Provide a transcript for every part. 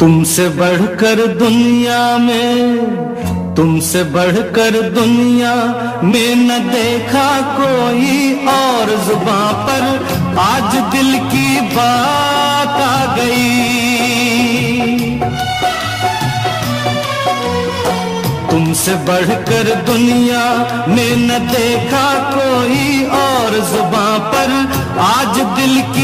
तुमसे बढ़कर दुनिया में, तुमसे बढ़कर दुनिया में न देखा कोई और जुबा पर। आज दिल की बात आ गई। तुमसे बढ़कर दुनिया में न देखा कोई और जुबा पर। आज दिल की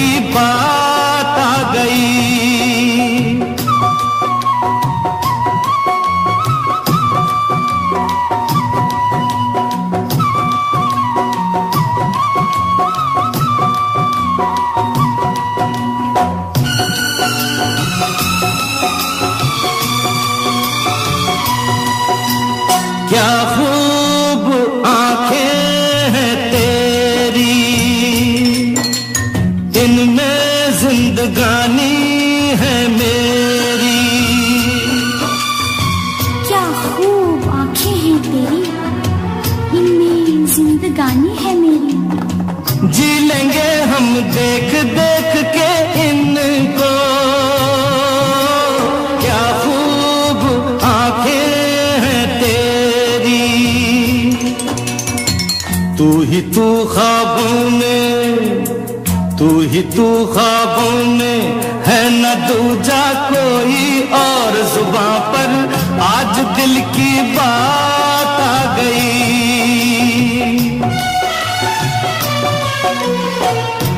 क्या खूब आँखें हैं तेरी। इनमें जिंदगानी है मेरी। क्या खूब आँखें हैं तेरी। इनमें जिंदगानी है मेरी। जी लेंगे हम देख देख के इनको। ही तू ख्वाबों में, तू ही तू ख्वाबों में है न दूजा कोई और जुबा पर। आज दिल की बात आ गई।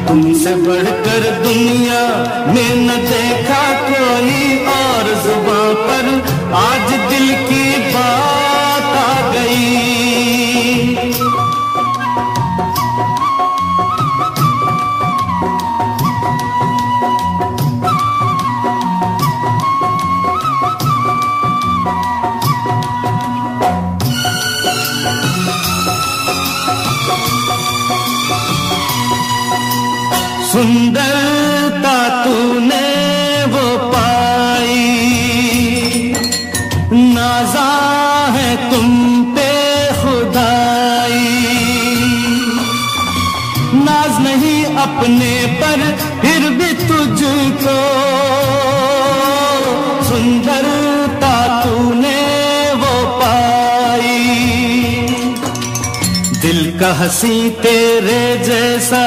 तुमसे बढ़कर दुनिया में न देखा कोई और जुबा पर। आज दिल की बात आ गई। सुंदरता तूने वो पाई। नाजा है तुम पे खुदाई। नाज नहीं अपने पर, फिर भी तुझको। सुंदरता तूने वो पाई। दिल का हँसी तेरे जैसा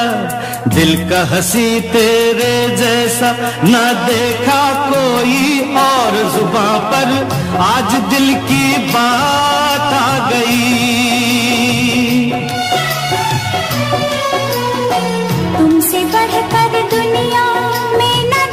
दिल का हसी तेरे जैसा, ना देखा कोई और जुबा पर। आज दिल की बात आ गई। तुमसे बढ़कर दुनिया में न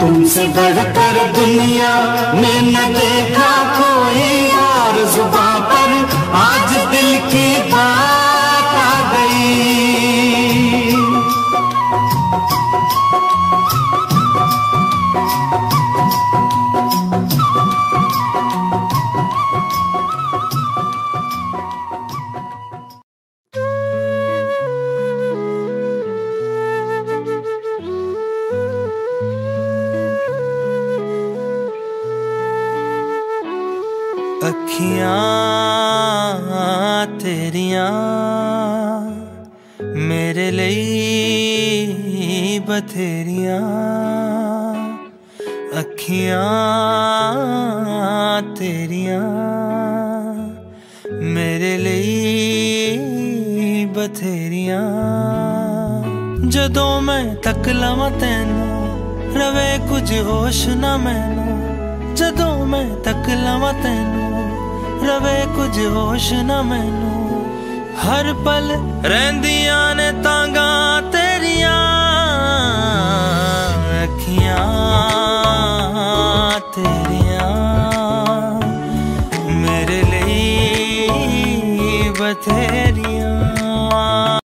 तुमसे बढ़कर दुनिया में न देखा कोई और जुबा पर। आज दिल की बात ਅੱਖੀਆਂ ਤੇਰੀਆਂ ਮੇਰੇ ਲਈ ਬਥੇਰੀਆਂ ਅੱਖੀਆਂ ਤੇਰੀਆਂ ਬਥੇਰੀਆਂ ਜਦੋਂ ਮੈਂ ਤੱਕ ਲਵਾਂ ਤੈਨੂੰ ਰਵੇ ਕੁਝ ਹੋਸ਼ ਨਾ ਮੈਨੂੰ ਜਦੋਂ ਮੈਂ ਤੱਕ ਲਵਾਂ ਤੈਨੂੰ ਰਵੇ ਕੁਝ ਹੋਸ਼ ਨਾ ਮੈਨੂੰ। ਹਰ ਪਲ ਰਹਿੰਦੀਆਂ ਨੇ ਤਾਂਗਾ ਤੇਰੀਆਂ ਅੱਖੀਆਂ ਤੇ